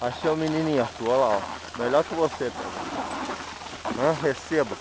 Achei o menininho Arthur, olha lá, ó. Melhor que você, pô. Hã? Receba.